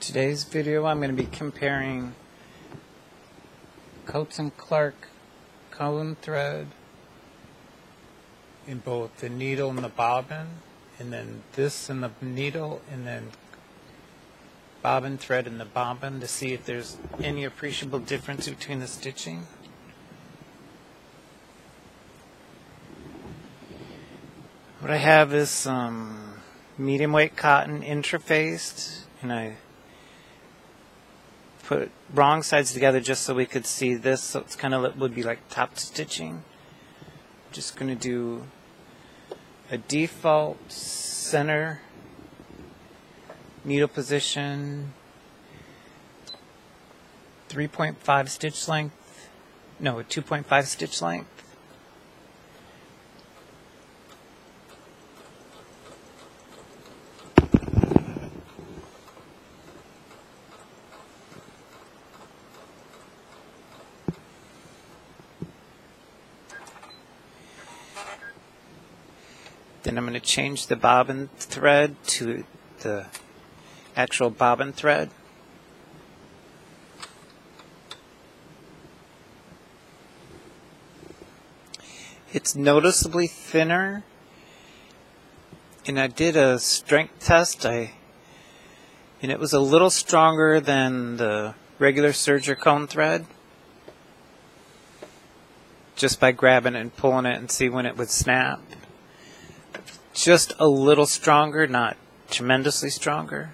Today's video I'm going to be comparing Coats and Clark cone thread in both the needle and the bobbin and then this and the needle and then bobbin thread and the bobbin to see if there's any appreciable difference between the stitching. What I have is some medium weight cotton interfaced and I put wrong sides together just so we could see this so it's kind of would be like top stitching. Just going to do a default center needle position 3.5 stitch length no 2.5 stitch length Then I'm going to change the bobbin thread to the actual bobbin thread. It's noticeably thinner. And I did a strength test. I and it was a little stronger than the regular serger cone thread. Just by grabbing it and pulling it and see when it would snap just a little stronger, not tremendously stronger.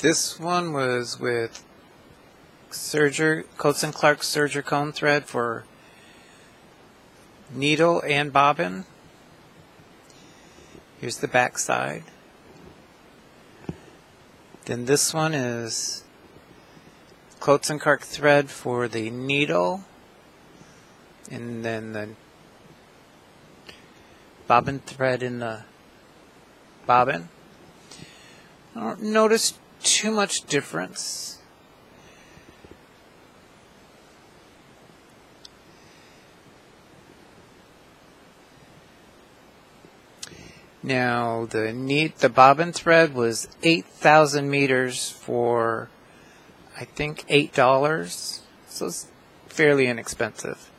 This one was with Serger, Coats and Clark Serger cone thread for needle and bobbin. Here's the back side. Then this one is Coats and Clark thread for the needle. And then the bobbin thread in the bobbin. I don't notice too much difference. Now the neat the bobbin thread was eight thousand meters for I think eight dollars. So it's fairly inexpensive.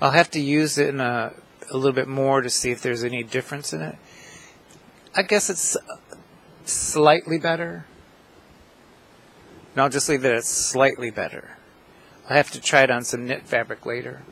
I'll have to use it in a a little bit more to see if there's any difference in it. I guess it's slightly better. And I'll just leave it at slightly better. I'll have to try it on some knit fabric later.